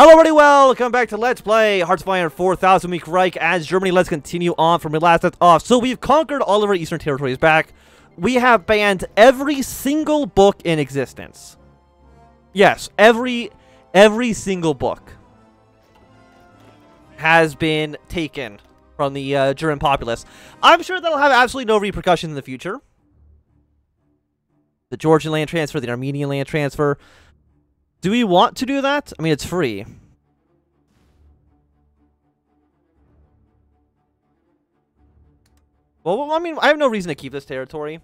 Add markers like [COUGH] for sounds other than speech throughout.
Hello, everybody. Welcome back to Let's Play Hearts of Iron 4 Thousand Week Reich as Germany. Let's continue on from we last left off. So we've conquered all of our eastern territories back. We have banned every single book in existence. Yes, every every single book has been taken from the uh, German populace. I'm sure that'll have absolutely no repercussions in the future. The Georgian land transfer, the Armenian land transfer. Do we want to do that? I mean, it's free. Well, I mean, I have no reason to keep this territory.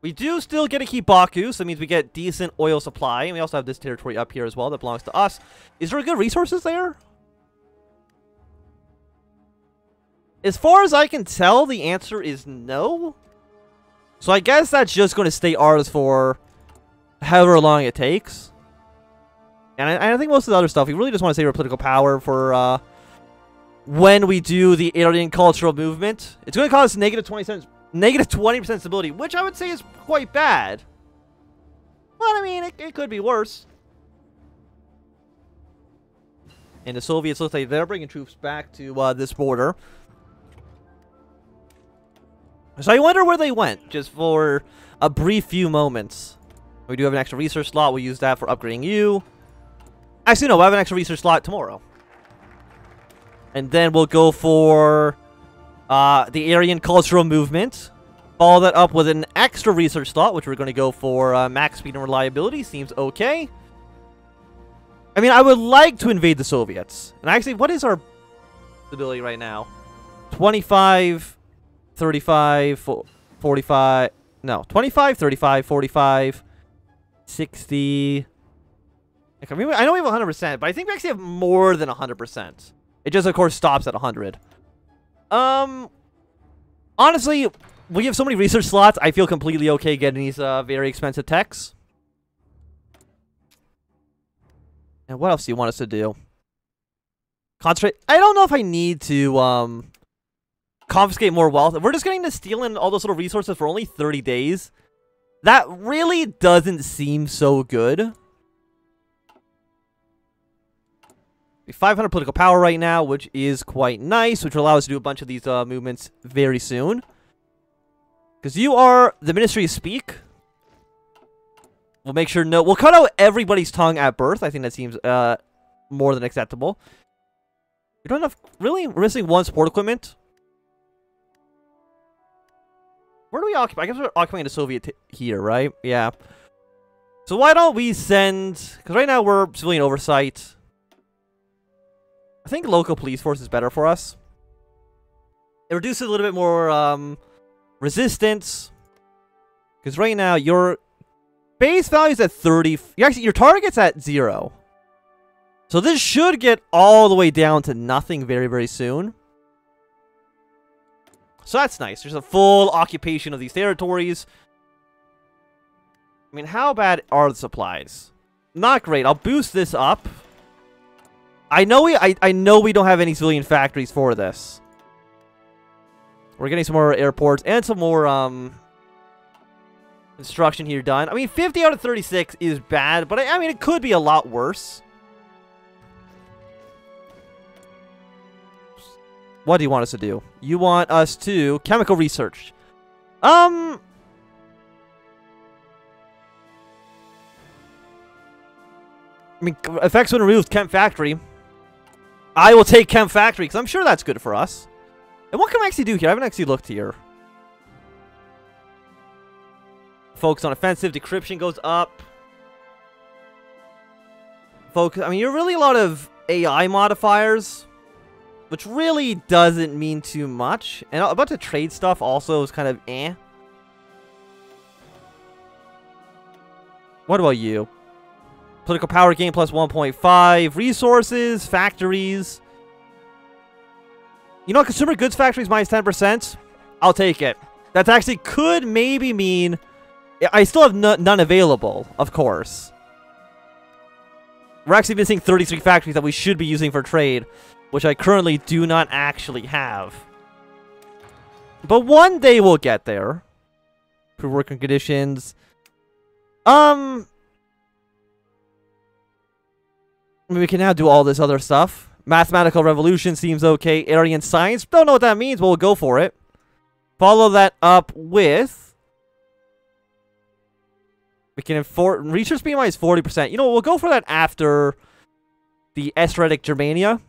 We do still get to keep Baku, so that means we get decent oil supply. And we also have this territory up here as well that belongs to us. Is there good resources there? As far as I can tell, the answer is no. So I guess that's just going to stay ours for however long it takes. And I, I, think most of the other stuff, we really just want to save our political power for uh, when we do the Aryan cultural movement. It's going to cause negative 20 cents, negative 20% stability, which I would say is quite bad. But I mean, it, it could be worse. And the Soviets look like they're bringing troops back to uh, this border. So I wonder where they went, just for a brief few moments. We do have an extra research slot. We'll use that for upgrading you. Actually, no, we'll have an extra research slot tomorrow. And then we'll go for uh, the Aryan Cultural Movement. Follow that up with an extra research slot, which we're going to go for uh, max speed and reliability. Seems okay. I mean, I would like to invade the Soviets. And actually, what is our stability right now? 25, 35, 45... No, 25, 35, 45, 60... I mean, I know we have 100%, but I think we actually have more than 100%. It just, of course, stops at 100. Um, honestly, we have so many research slots, I feel completely okay getting these uh, very expensive techs. And what else do you want us to do? Concentrate. I don't know if I need to um, confiscate more wealth. We're just getting to steal in all those little resources for only 30 days, that really doesn't seem so good. 500 political power right now, which is quite nice, which will allow us to do a bunch of these uh, movements very soon. Because you are the Ministry of Speak. We'll make sure no... We'll cut out everybody's tongue at birth. I think that seems uh, more than acceptable. We don't have... Really? We're missing one support equipment? Where do we occupy? I guess we're occupying the Soviet here, right? Yeah. So why don't we send... Because right now we're civilian oversight. I think local police force is better for us. It reduces a little bit more um, resistance. Because right now, your base value is at 30. Actually, your target's at 0. So this should get all the way down to nothing very, very soon. So that's nice. There's a full occupation of these territories. I mean, how bad are the supplies? Not great. I'll boost this up. I know we I, I know we don't have any civilian factories for this. We're getting some more airports and some more um construction here done. I mean, 50 out of 36 is bad, but I, I mean, it could be a lot worse. What do you want us to do? You want us to chemical research. Um, I mean, effects when removed, Chem Factory. I will take Chem Factory, because I'm sure that's good for us. And what can we actually do here? I haven't actually looked here. Focus on offensive. Decryption goes up. Focus. I mean, you're really a lot of AI modifiers. Which really doesn't mean too much. And a bunch of trade stuff also is kind of eh. What about you? Political power gain plus 1.5. Resources, factories. You know, consumer goods factories minus 10%. I'll take it. That actually could maybe mean... I still have none available, of course. We're actually missing 33 factories that we should be using for trade, which I currently do not actually have. But one day we'll get there. For working conditions. Um, we can now do all this other stuff. Mathematical revolution seems okay. Aryan science, don't know what that means, but we'll go for it. Follow that up with... We can enforce... Research BMI is 40%. You know, we'll go for that after the Esoteric Germania.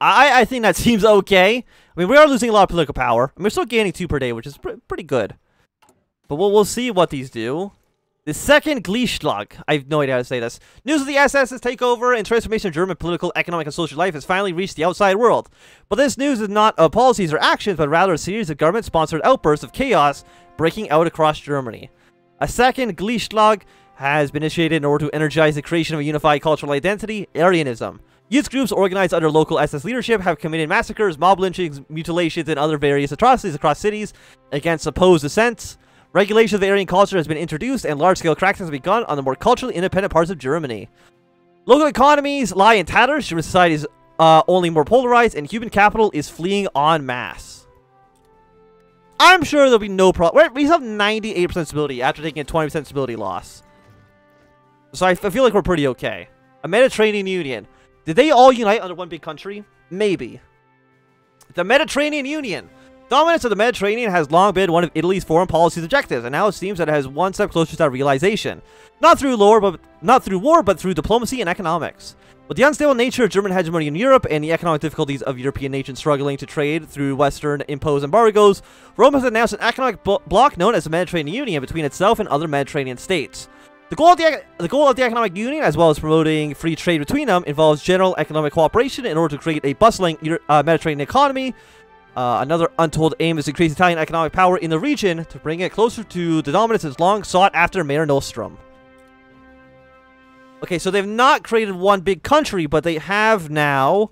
I, I think that [LAUGHS] seems okay. I mean, we are losing a lot of political power. I mean, we're still gaining two per day, which is pr pretty good. But we'll, we'll see what these do. The second Gleichschlag. I have no idea how to say this. News of the SS's takeover and transformation of German political, economic, and social life has finally reached the outside world. But this news is not of policies or actions, but rather a series of government-sponsored outbursts of chaos breaking out across Germany. A second Gleichschlag has been initiated in order to energize the creation of a unified cultural identity, Aryanism. Youth groups organized under local SS leadership have committed massacres, mob lynchings, mutilations, and other various atrocities across cities against supposed dissents. Regulation of the Aryan culture has been introduced, and large-scale crackdowns have begun on the more culturally independent parts of Germany. Local economies lie in tatters, German society is uh, only more polarized, and human capital is fleeing en masse. I'm sure there'll be no problem. We have 98% stability after taking a 20% stability loss. So I feel like we're pretty okay. A Mediterranean Union. Did they all unite under one big country? Maybe. The Mediterranean Union. Dominance of the Mediterranean has long been one of Italy's foreign policy's objectives, and now it seems that it has one step closer to that realization. Not through war, but not through war, but through diplomacy and economics. With the unstable nature of German hegemony in Europe and the economic difficulties of European nations struggling to trade through Western imposed embargoes, Rome has announced an economic bloc known as the Mediterranean Union between itself and other Mediterranean states. The goal, of the, the goal of the economic union, as well as promoting free trade between them, involves general economic cooperation in order to create a bustling uh, Mediterranean economy uh, another untold aim is to increase Italian economic power in the region to bring it closer to the dominance as long sought after Mare Nostrum. Okay, so they've not created one big country, but they have now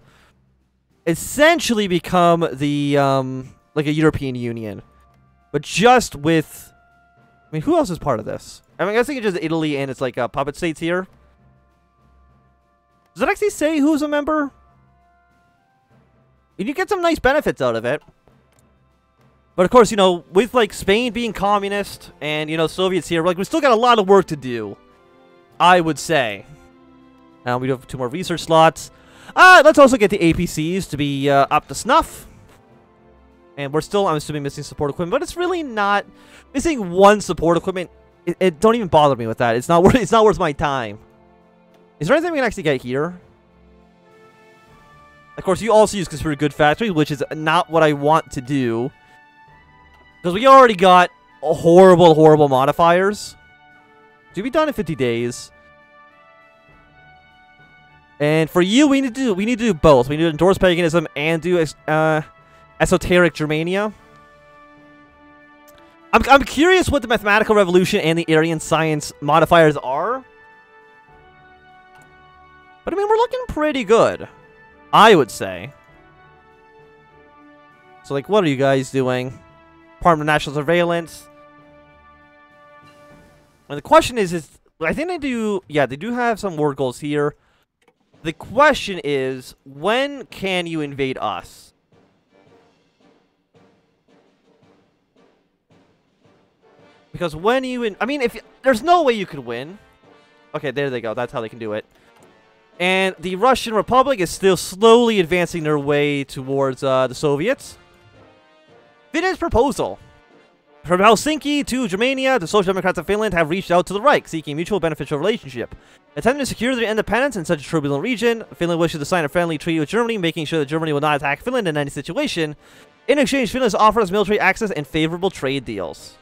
essentially become the, um, like a European Union. But just with, I mean, who else is part of this? I mean, I think it's just Italy and it's like uh, puppet states here. Does it actually say who's a member? You get some nice benefits out of it. But of course, you know, with like Spain being communist and, you know, Soviets here, like we still got a lot of work to do. I would say. Now we do have two more research slots. Uh, let's also get the APCs to be uh, up to snuff. And we're still, I'm assuming, missing support equipment, but it's really not missing one support equipment. It, it don't even bother me with that. It's not [LAUGHS] worth. It's not worth my time. Is there anything we can actually get here? Of course, you also use Consider Good Factory, which is not what I want to do. Because we already got horrible, horrible modifiers. To be done in 50 days. And for you, we need to do we need to do both. We need to endorse paganism and do uh, esoteric Germania. I'm I'm curious what the mathematical revolution and the Aryan science modifiers are. But I mean, we're looking pretty good. I would say. So, like, what are you guys doing? Department of National Surveillance. And the question is, is I think they do, yeah, they do have some war goals here. The question is, when can you invade us? Because when you, in, I mean, if there's no way you could win. Okay, there they go. That's how they can do it. And the Russian Republic is still slowly advancing their way towards uh, the Soviets. Finland's proposal. From Helsinki to Germania, the Social Democrats of Finland have reached out to the Reich, seeking mutual beneficial relationship. Attempting to secure their independence in such a turbulent region, Finland wishes to sign a friendly treaty with Germany, making sure that Germany will not attack Finland in any situation. In exchange, Finland offers military access and favorable trade deals.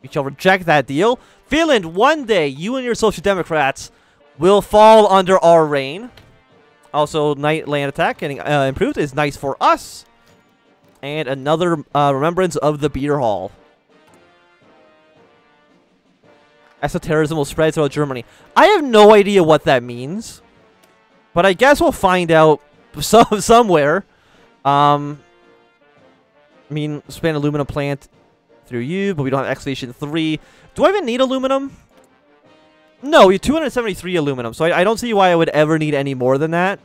We shall reject that deal. Finland, one day, you and your Social Democrats will fall under our reign. Also, night land attack getting uh, improved is nice for us. And another uh, remembrance of the beer hall. Esotericism will spread throughout Germany. I have no idea what that means. But I guess we'll find out [LAUGHS] some somewhere. Um, I mean, span aluminum plant through you, but we don't have excavation 3. Do I even need aluminum? No, we have 273 aluminum, so I, I, don't see why I would ever need any more than that.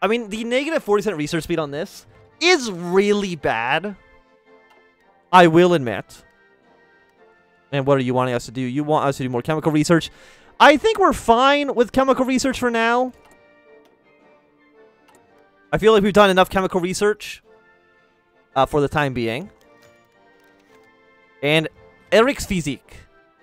I mean, the negative 40% research speed on this is really bad. I will admit. And what are you wanting us to do? You want us to do more chemical research. I think we're fine with chemical research for now. I feel like we've done enough chemical research uh, for the time being. And Eric's physique.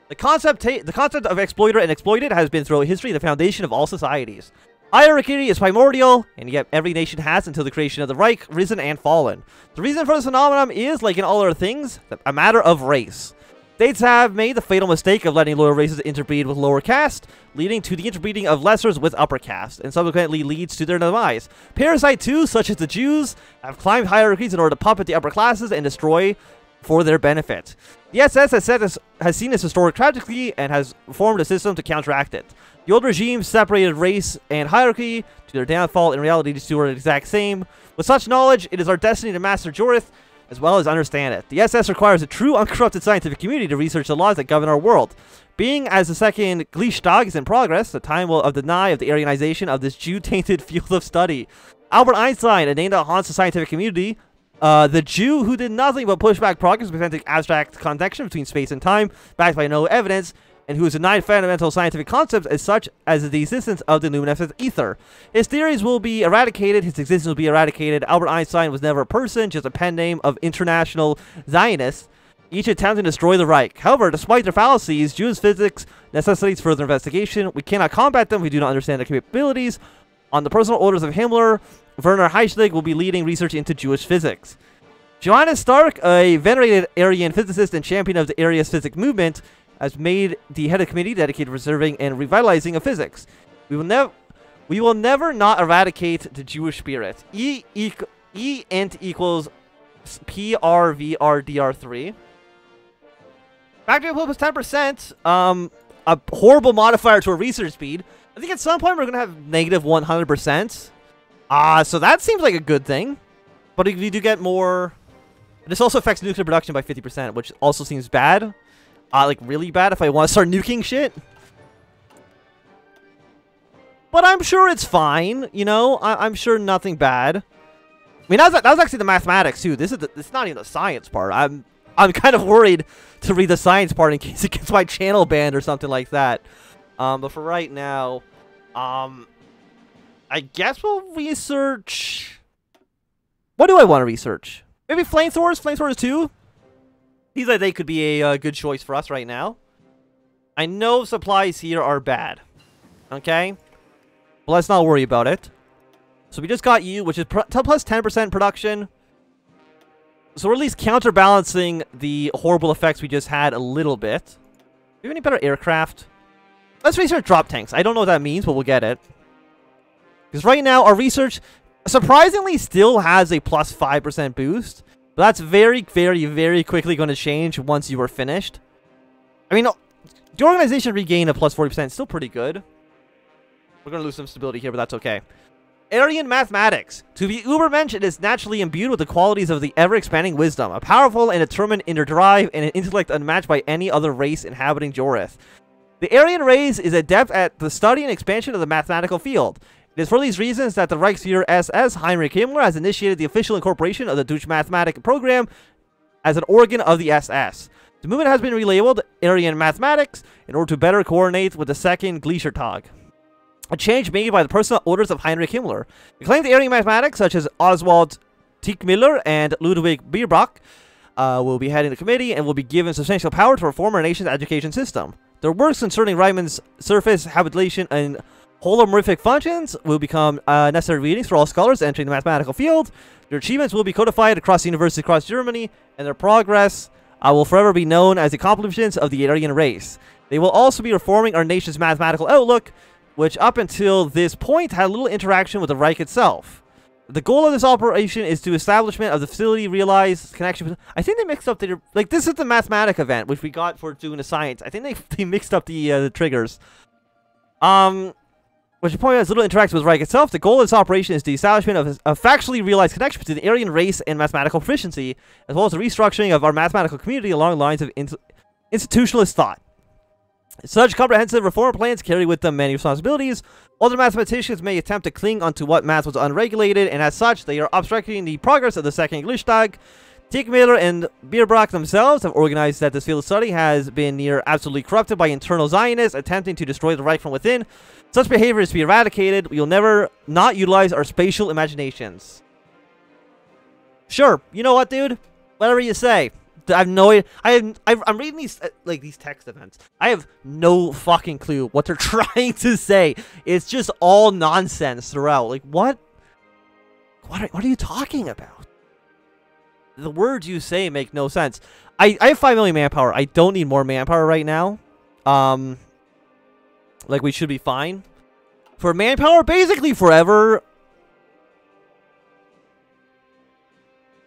The concept, the concept of exploiter and exploited has been throughout history the foundation of all societies. Hierarchy is primordial, and yet every nation has until the creation of the Reich, risen and fallen. The reason for this phenomenon is, like in all other things, a matter of race. States have made the fatal mistake of letting lower races interbreed with lower caste, leading to the interbreeding of lessers with upper caste, and subsequently leads to their demise. Parasite too, such as the Jews, have climbed hierarchies in order to puppet the upper classes and destroy for their benefit. The SS has, this, has seen this historic tragedy and has formed a system to counteract it. The old regime separated race and hierarchy to their downfall. In reality, these two are the exact same. With such knowledge, it is our destiny to master Jorith as well as understand it. The SS requires a true, uncorrupted scientific community to research the laws that govern our world. Being as the second Gleichstag is in progress, the time will of the deny of the Aryanization of this Jew-tainted [LAUGHS] field of study. Albert Einstein, a name that haunts the scientific community, uh, the Jew who did nothing but push back progress, preventing abstract connection between space and time, backed by no evidence, and who has denied fundamental scientific concepts as such as the existence of the luminescent ether. His theories will be eradicated, his existence will be eradicated. Albert Einstein was never a person, just a pen name of international Zionists, each attempting to destroy the Reich. However, despite their fallacies, Jewish physics necessitates further investigation. We cannot combat them, we do not understand their capabilities. On the personal orders of Himmler, Werner Heisenberg will be leading research into Jewish physics. Johannes Stark, a venerated Aryan physicist and champion of the Arius physics movement, has made the head of committee dedicated to preserving and revitalizing of physics. We will never we will never not eradicate the Jewish spirit. E equal E int equals PRVRDR3. Factory output was 10%. Um, a horrible modifier to a research speed. I think at some point we're going to have negative 100%. Ah, uh, so that seems like a good thing. But you do get more... This also affects nuclear production by 50%, which also seems bad uh, like really bad if I want to start nuking shit. But I'm sure it's fine, you know? I am sure nothing bad. I mean, that was, that was actually the mathematics, too. This is the, it's not even the science part. I'm I'm kind of worried to read the science part in case it gets my channel banned or something like that. Um, but for right now, um, I guess we'll research... What do I want to research? Maybe flamethrowers? Flamethrowers 2? Seems like they could be a uh, good choice for us right now. I know supplies here are bad. Okay? But let's not worry about it. So we just got you, which is plus 10% production. So we're at least counterbalancing the horrible effects we just had a little bit. Do we have any better aircraft? Let's research drop tanks. I don't know what that means, but we'll get it. Because right now, our research surprisingly still has a plus 5% boost. But that's very, very, very quickly going to change once you are finished. I mean, the organization regain a plus 40% is still pretty good. We're going to lose some stability here, but that's okay. Aryan mathematics. To be ubermensch, it is naturally imbued with the qualities of the ever-expanding wisdom, a powerful and determined inner drive, and an intellect unmatched by any other race inhabiting Jorith. The Aryan race is adept at the study and expansion of the mathematical field. It is for these reasons that the Reichsfuhrer SS Heinrich Himmler has initiated the official incorporation of the Deutsche Mathematik program as an organ of the SS. The movement has been relabeled Aryan Mathematics in order to better coordinate with the second Gleichstag. A change made by the personal orders of Heinrich Himmler. Acclaimed Aryan mathematics such as Oswald Teichmüller and Ludwig Bierbrach uh, will be heading the committee and will be given substantial power to reform our nation's education system. Their works concerning Riemann's surface habitation and Holomorphic functions will become uh, necessary readings for all scholars entering the mathematical field. Their achievements will be codified across the universities across Germany, and their progress uh, will forever be known as the accomplishments of the Aryan race. They will also be reforming our nation's mathematical outlook, which up until this point had little interaction with the Reich itself. The goal of this operation is to establishment of the facility realize connection. I think they mixed up the like this is the mathematic event which we got for doing the science. I think they [LAUGHS] they mixed up the uh, the triggers. Um, which the point has little interaction with Reich itself, the goal of this operation is the establishment of a factually realized connection between the Aryan race and mathematical proficiency, as well as the restructuring of our mathematical community along lines of in institutionalist thought. Such comprehensive reform plans carry with them many responsibilities. Older mathematicians may attempt to cling onto what math was unregulated, and as such, they are obstructing the progress of the Second Gleichstag. Tickmiller and Bierbrock themselves have organized that this field of study has been near absolutely corrupted by internal Zionists attempting to destroy the Reich from within. Such behavior is to be eradicated. We will never not utilize our spatial imaginations. Sure. You know what, dude? Whatever you say. I have no I have, I'm reading these uh, like these text events. I have no fucking clue what they're [LAUGHS] trying to say. It's just all nonsense throughout. Like what? What are, what are you talking about? The words you say make no sense. I I have 5 million manpower. I don't need more manpower right now. Um like we should be fine. For manpower basically forever.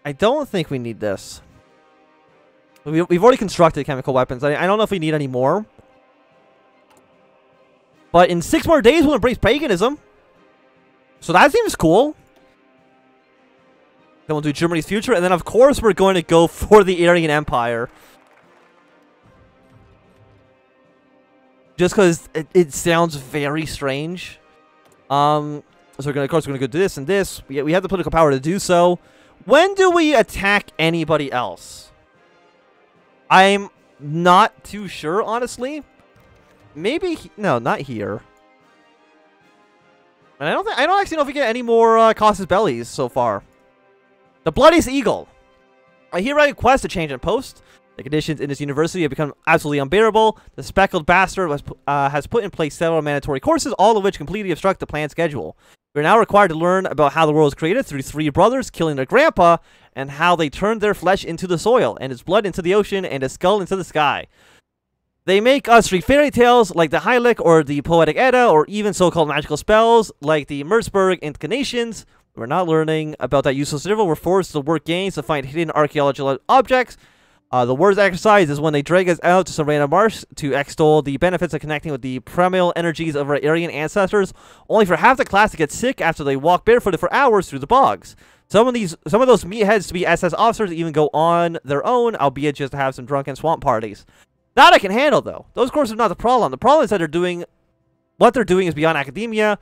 I don't think we need this. We, we've already constructed chemical weapons. I, I don't know if we need any more. But in six more days, we'll embrace paganism. So that seems cool. Then we'll do Germany's future. And then, of course, we're going to go for the Aryan Empire. Just because it, it, sounds very strange. Um, so we're gonna, of course, we're going to go do this and this. We, we have the political power to do so. When do we attack anybody else? I'm not too sure, honestly. Maybe, no, not here. And I don't think, I don't actually know if we get any more uh, Casus Bellis so far. The Bloodiest Eagle. I hereby request a change in post. The conditions in this university have become absolutely unbearable. The speckled bastard was, uh, has put in place several mandatory courses, all of which completely obstruct the planned schedule. We are now required to learn about how the world was created through three brothers killing their grandpa and how they turned their flesh into the soil and his blood into the ocean and his skull into the sky. They make us read fairy tales like the Heilig or the Poetic Edda or even so-called magical spells like the Merseburg incantations. We're not learning about that useless riddle. We're forced to work games to find hidden archaeological objects uh, the worst exercise is when they drag us out to some random marsh to extol the benefits of connecting with the primal energies of our Aryan ancestors, only for half the class to get sick after they walk barefooted for hours through the bogs. Some of these, some of those meatheads to be SS officers even go on their own, albeit just to have some drunken swamp parties. That I can handle, though. Those courses are not the problem. The problem is that they're doing, what they're doing is beyond academia.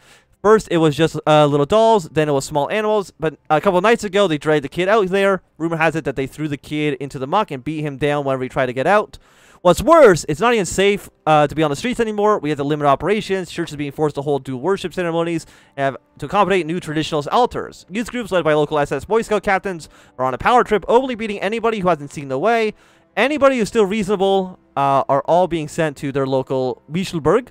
First, it was just uh, little dolls. Then it was small animals. But a couple nights ago, they dragged the kid out there. Rumor has it that they threw the kid into the muck and beat him down whenever he tried to get out. What's worse, it's not even safe uh, to be on the streets anymore. We have to limit operations. Churches being forced to hold dual worship ceremonies have to accommodate new traditionalist altars. Youth groups led by local SS Boy Scout captains are on a power trip, openly beating anybody who hasn't seen the way. Anybody who's still reasonable uh, are all being sent to their local Michelberg.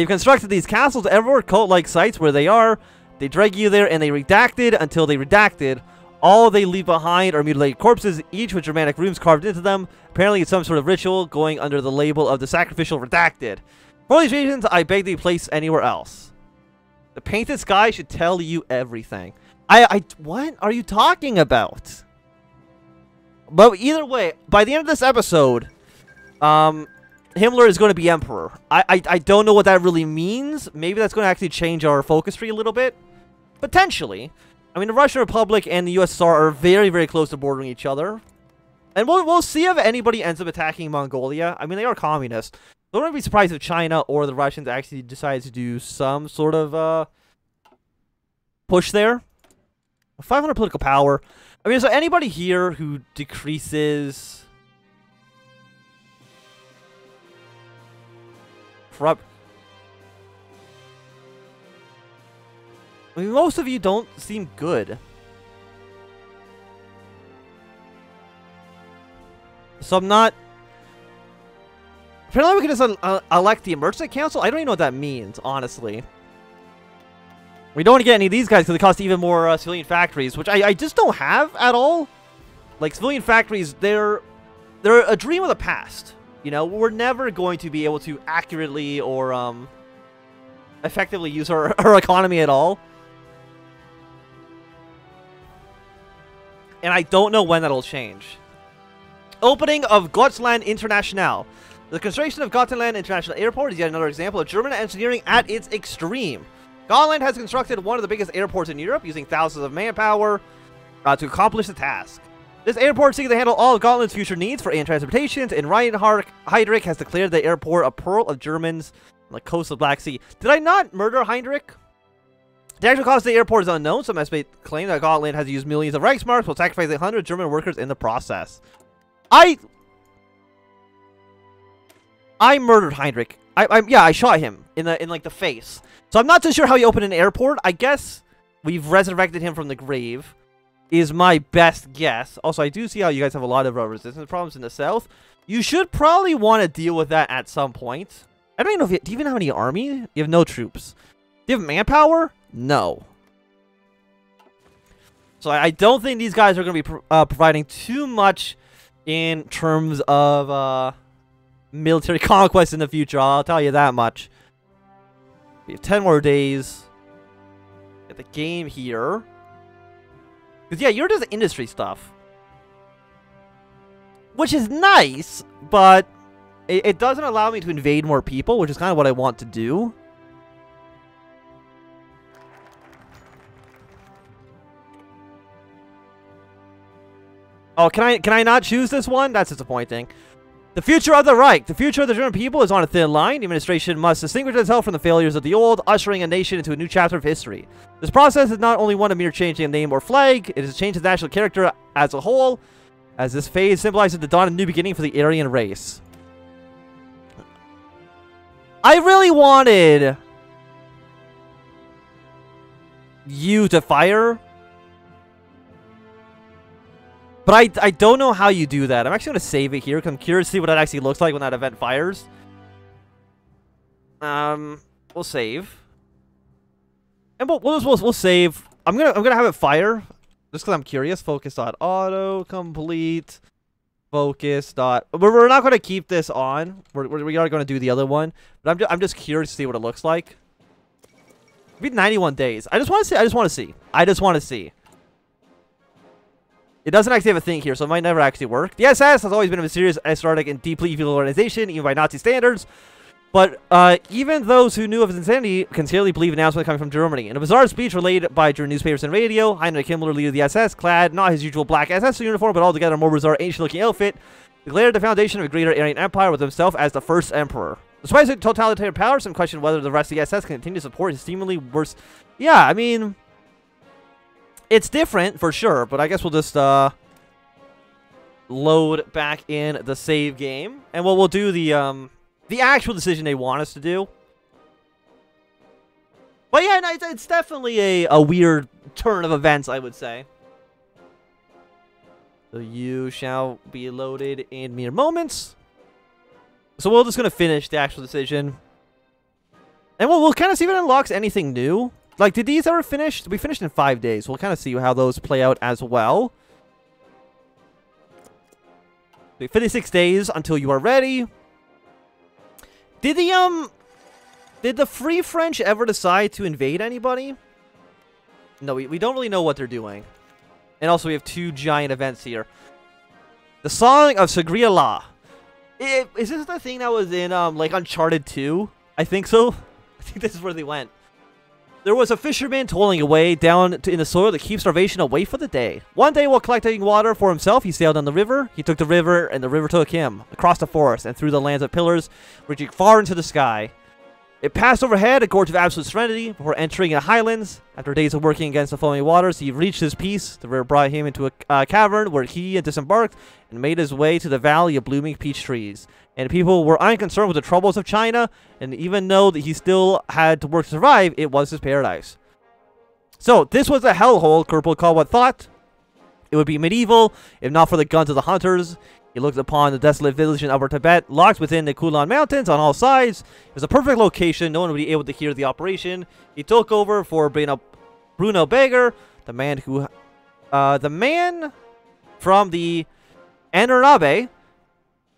They've constructed these castles everywhere, cult-like sites where they are. They drag you there and they redacted until they redacted. All they leave behind are mutilated corpses, each with Germanic runes carved into them. Apparently it's some sort of ritual going under the label of the sacrificial redacted. For all these reasons, I beg to be placed anywhere else. The painted sky should tell you everything. I, I, what are you talking about? But either way, by the end of this episode, um, Himmler is going to be emperor. I, I, I don't know what that really means. Maybe that's going to actually change our focus tree a little bit. Potentially. I mean, the Russian Republic and the USSR are very, very close to bordering each other. And we'll, we'll see if anybody ends up attacking Mongolia. I mean, they are communists. I wouldn't be surprised if China or the Russians actually decide to do some sort of uh, push there. 500 political power. I mean, there anybody here who decreases I mean, most of you don't seem good. So I'm not... Apparently we can just uh, elect the Emergency Council? I don't even know what that means, honestly. We don't want to get any of these guys because they cost even more uh, civilian factories, which I, I just don't have at all. Like, civilian factories, they're, they're a dream of the past. You know, we're never going to be able to accurately or um, effectively use our, [LAUGHS] our economy at all. And I don't know when that'll change. Opening of Gotenland International. The construction of Gotenland International Airport is yet another example of German engineering at its extreme. Gotenland has constructed one of the biggest airports in Europe using thousands of manpower uh, to accomplish the task. This airport seeks to handle all of Gotenland's future needs for air transportation, and Reinhard Heydrich has declared the airport a pearl of Germans on the coast of Black Sea. Did I not murder Heinrich? The actual cost of the airport is unknown. Some estimate claim that Gotenland has used millions of Reichsmarks while sacrificing hundreds of German workers in the process. I... I murdered Heinrich. I, I, yeah, I shot him in the in like the face. So I'm not too sure how he opened an airport. I guess we've resurrected him from the grave. Is my best guess. Also, I do see how you guys have a lot of uh, resistance problems in the south. You should probably want to deal with that at some point. I don't even know if you, do you even have any army? You have no troops. Do you have manpower? No. So I, I don't think these guys are going to be pro uh, providing too much in terms of uh, military [LAUGHS] conquest in the future. I'll tell you that much. We have 10 more days. Get the game here. Because, yeah, you're just industry stuff. Which is nice, but it, it doesn't allow me to invade more people, which is kind of what I want to do. Oh, can I can I not choose this one? That's disappointing. The future of the Reich. The future of the German people is on a thin line. The administration must distinguish itself from the failures of the old, ushering a nation into a new chapter of history. This process is not only one of mere changing a name or flag, it is a change of national character as a whole, as this phase symbolizes the dawn of a new beginning for the Aryan race. I really wanted you to fire but I, I don't know how you do that. I'm actually going to save it here because I'm curious to see what that actually looks like when that event fires. Um, we'll save. And we'll, we'll, we'll, we'll save. I'm going to I'm gonna have it fire just because I'm curious. Focus dot auto complete. Focus dot. We're, we're not going to keep this on. We're, we are going to do the other one. But I'm, just, I'm just curious to see what it looks like. It'll be 91 days. I just want to see. I just want to see. I just want to see. It doesn't actually have a thing here, so it might never actually work. The SS has always been a mysterious, esoteric, and deeply evil organization, even by Nazi standards. But uh, even those who knew of his insanity can clearly believe announcements coming from Germany. In a bizarre speech relayed by German newspapers and radio, Heinrich Himmler, leader of the SS, clad not his usual black SS uniform, but altogether a more bizarre, ancient-looking outfit, declared the foundation of a greater Aryan Empire with himself as the first emperor. Despite his totalitarian power, some question whether the rest of the SS can continue to support his seemingly worse... Yeah, I mean... It's different, for sure, but I guess we'll just, uh load back in the save game. And what we'll do the um the actual decision they want us to do. But yeah, no, it's, it's definitely a, a weird turn of events, I would say. So you shall be loaded in mere moments. So we're just going to finish the actual decision. And we'll, we'll kind of see if it unlocks anything new. Like, did these ever finish? We finished in five days. We'll kind of see how those play out as well. 56 days until you are ready. Did the, um... Did the Free French ever decide to invade anybody? No, we, we don't really know what they're doing. And also we have two giant events here. The Song of Shangri-La. Is this the thing that was in, um, like, Uncharted 2? I think so. [LAUGHS] I think this is where they went. There was a fisherman toiling away down in the soil to keep starvation away for the day. One day, while collecting water for himself, he sailed down the river. He took the river, and the river took him, across the forest and through the lands of pillars, reaching far into the sky. It passed overhead, a gorge of absolute serenity, before entering the highlands. After days of working against the foaming waters, he reached his peace. The river brought him into a uh, cavern where he disembarked and made his way to the valley of blooming peach trees and people were unconcerned with the troubles of China, and even though that he still had to work to survive, it was his paradise. So, this was a hellhole, what thought. It would be medieval, if not for the guns of the hunters. He looked upon the desolate village in Upper Tibet, locked within the Kunlun Mountains on all sides. It was a perfect location, no one would be able to hear the operation. He took over for Bruno, Bruno Beger, the man who... Uh, the man from the Ahnenerbe,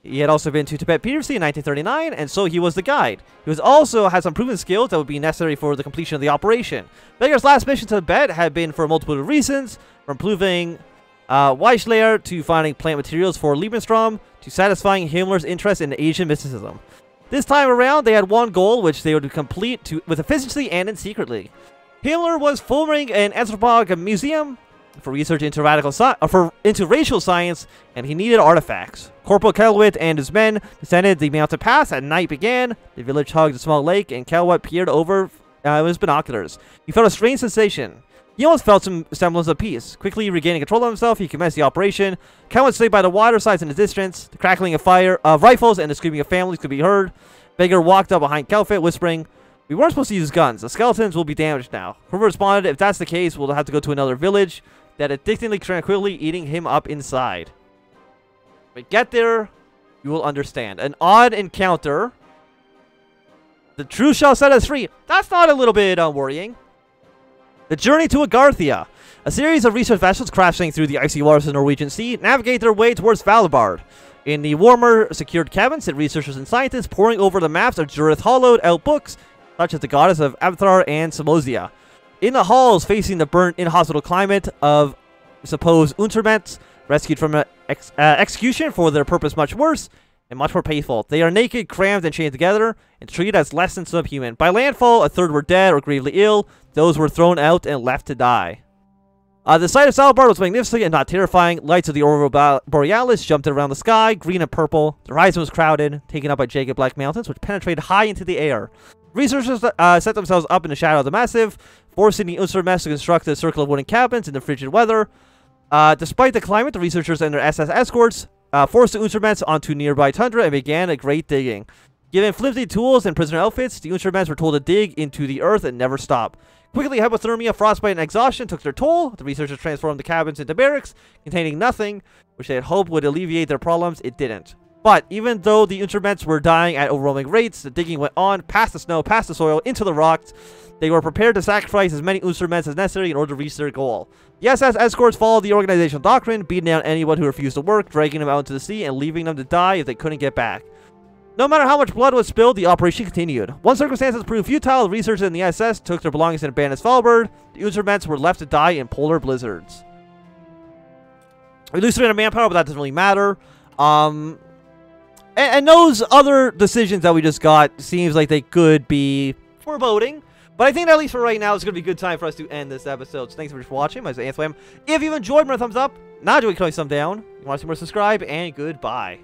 he had also been to Tibet previously in 1939, and so he was the guide. He was also had some proven skills that would be necessary for the completion of the operation. Beger's last mission to Tibet had been for multiple reasons, from proving uh, Weichlayer to finding plant materials for Liebenstrom to satisfying Himmler's interest in Asian mysticism. This time around, they had one goal which they would complete to, with efficiency and in secretly. Himmler was forming an anthropological museum for research into radical sci uh, for into racial science, and he needed artifacts. Corporal Kelwit and his men descended the mountain pass. At night began. The village hugged a small lake, and Kelwit peered over uh, with his binoculars. He felt a strange sensation. He almost felt some semblance of peace. Quickly regaining control of himself, he commenced the operation. Count would stay by the water sides in the distance. The crackling of fire of rifles and the screaming of families could be heard. Beger walked up behind Kelfit, whispering, We weren't supposed to use guns. The skeletons will be damaged now. Whoever responded, If that's the case, we'll have to go to another village. That addictingly tranquilly eating him up inside. But get there, you will understand. An odd encounter. The truth shall set us free. That's not a little bit uh, worrying. The journey to Agartha. A series of research vessels crashing through the icy waters of the Norwegian Sea navigate their way towards Svalbard. In the warmer, secured cabins sit researchers and scientists poring over the maps of Jurith hollowed out books, such as the goddess of Abthar and Samozia. In the halls facing the burnt in-hospital climate of supposed Untermets, rescued from an ex uh, execution for their purpose much worse, and much more painful. They are naked, crammed, and chained together, and treated as less than subhuman. By landfall, a third were dead or gravely ill. Those were thrown out and left to die. Uh, the sight of Svalbard was magnificent and not terrifying. Lights of the Aurora Borealis jumped around the sky, green and purple. The horizon was crowded, taken up by jagged black mountains, which penetrated high into the air. Researchers uh, set themselves up in the shadow of the massive, forcing the Unsurmess to construct a circle of wooden cabins in the frigid weather. Uh, despite the climate, the researchers and their SS escorts uh, forced the Untermets onto nearby tundra and began a great digging. Given flimsy tools and prisoner outfits, the Untermets were told to dig into the earth and never stop. Quickly, hypothermia, frostbite, and exhaustion took their toll. The researchers transformed the cabins into barracks, containing nothing, which they had hoped would alleviate their problems. It didn't. But even though the instruments were dying at overwhelming rates, the digging went on past the snow, past the soil, into the rocks. They were prepared to sacrifice as many Untermets as necessary in order to reach their goal. The SS escorts followed the organizational doctrine, beating down anyone who refused to work, dragging them out into the sea, and leaving them to die if they couldn't get back. No matter how much blood was spilled, the operation continued. Once circumstances proved futile, the researchers in the SS took their belongings and abandoned Svalbard. The Untermets were left to die in polar blizzards. We lose a bit of manpower, but that doesn't really matter. Um, and, and those other decisions that we just got seems like they could be foreboding. But I think at least for right now, it's going to be a good time for us to end this episode. So thanks much for watching. My name is If you enjoyed, more thumbs up. Not doing, thumbs down. You want to see more, subscribe, and goodbye.